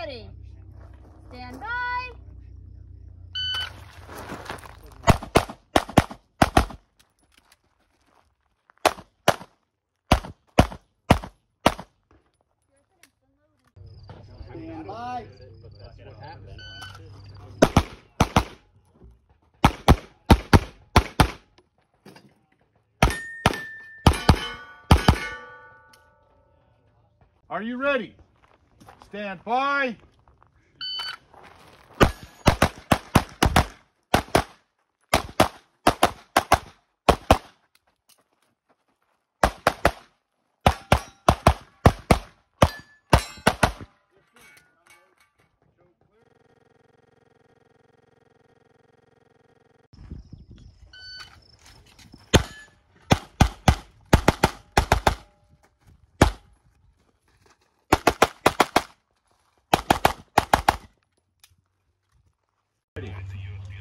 ready. Stand by. Stand by. Are you ready? Stand by.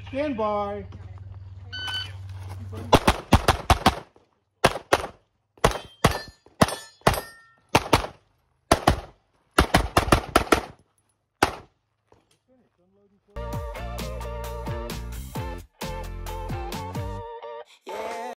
Stand by.